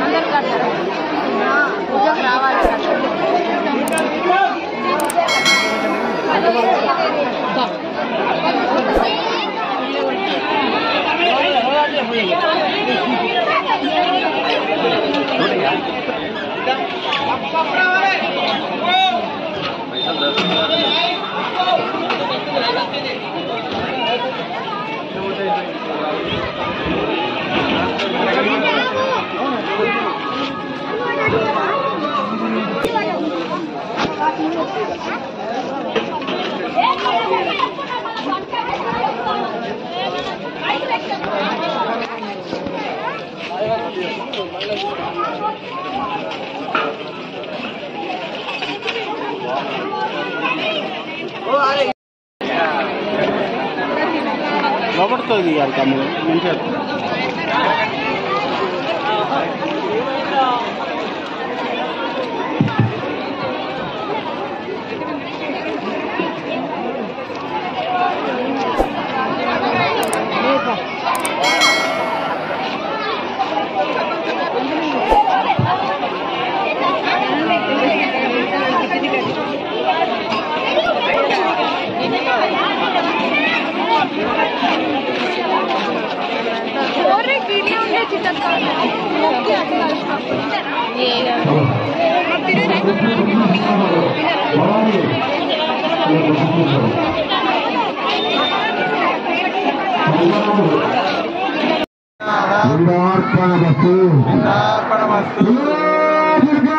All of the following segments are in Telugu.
అందరు కట్టారు పూజకు రావాలి Thank you. ಮಾಡ್ತಾ ಇದೀವಿ ಯಾರು ಕಾಮಗಾರಿ మంచిగా లింగార్పణమస్తు దుర్గా మాతా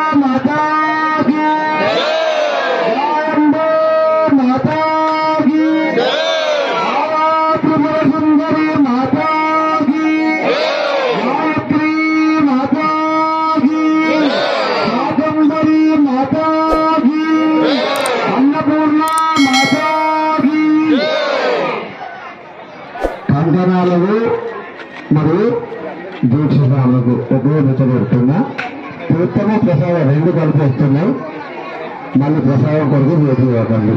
కంకణాలకు మరియు దీక్షణాలకు ఉపయోగించబడుతున్నా తీర్థము ప్రసాదం రెండు కలిపి వస్తున్నాయి. మళ్ళీ ప్రసాదం కొరకు వేసి ఇవ్వకండి.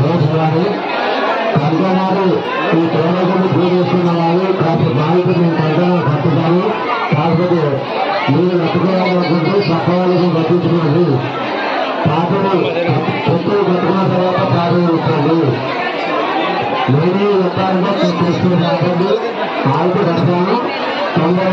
రోజువారి కంకణాలు ఈ ప్రేమకుని పూజ చేసుకున్న వాళ్ళు కాస్త బాధిత మేము కంకణాలు కట్టుతాము కాకపోతే మీరు కట్టుకోవాలనుకుంటే పక్క పట్టించుకోండి పాటలు చెప్పులు కట్టుకున్న తర్వాత పాటలు ఉంటుంది నేను చెప్పాలంటే తీసుకుని రాకండి. ఆవిడ కడతాను తొంభై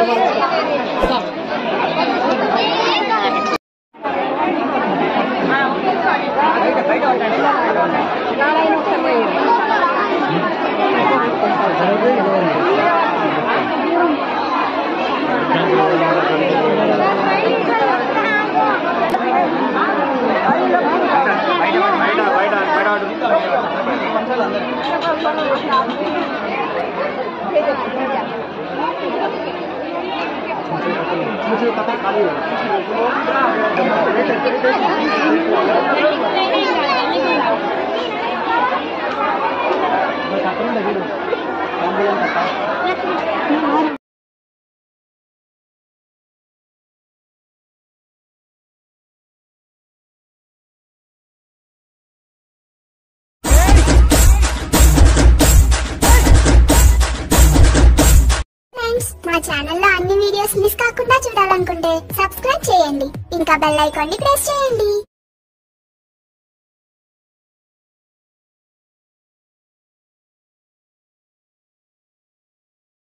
Tá. मुझे पता खाली है। ఫ్రెండ్స్ మా ఛానల్లో అన్ని వీడియోస్ మిస్ కాకుండా చూడాలనుకుంటే సబ్స్క్రైబ్ చేయండి. ఇంకా బెల్ ఐకాన్ని ప్రెస్ చేయండి.